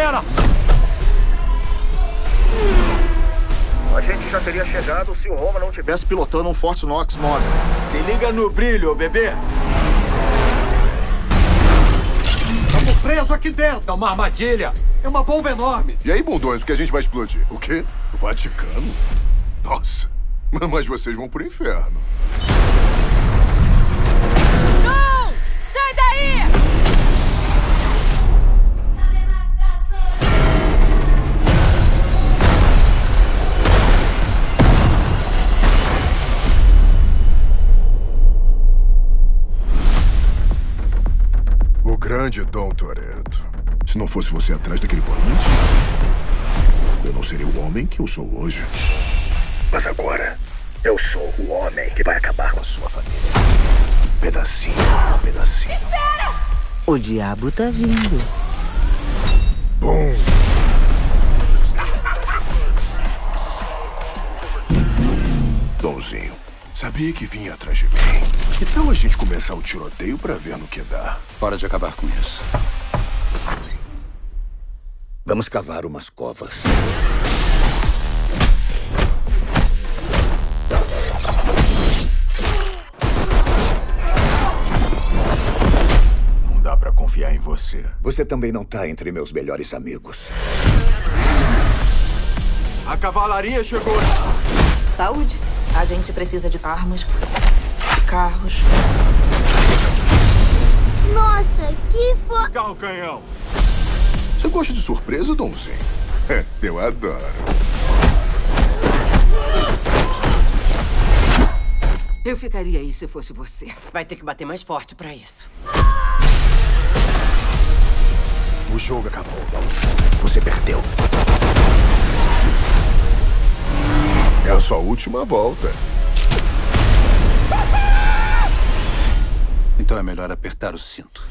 Acelera! A gente já teria chegado se o Roma não tivesse pilotando um Forte Knox 9. Se liga no brilho, bebê! Estamos presos aqui dentro! É uma armadilha! É uma bomba enorme! E aí, bundões, o que a gente vai explodir? O quê? O Vaticano? Nossa, mas vocês vão pro inferno. Grande Dom Toretto. Se não fosse você atrás daquele volante, eu não seria o homem que eu sou hoje. Mas agora, eu sou o homem que vai acabar com a sua família. Pedacinho a pedacinho. O diabo tá vindo. Bom. Donzinho, sabia que vinha atrás de mim. Que tal a gente começar o tiroteio pra ver no que dá? Hora de acabar com isso. Vamos cavar umas covas. Não dá pra confiar em você. Você também não tá entre meus melhores amigos. A cavalaria chegou! Saúde. A gente precisa de armas, carros. Nossa, que fo... Carro canhão! Você gosta de surpresa, Donzinho? É, eu adoro. Eu ficaria aí se fosse você. Vai ter que bater mais forte pra isso. O jogo acabou. Você perdeu. Sua última volta. Então é melhor apertar o cinto.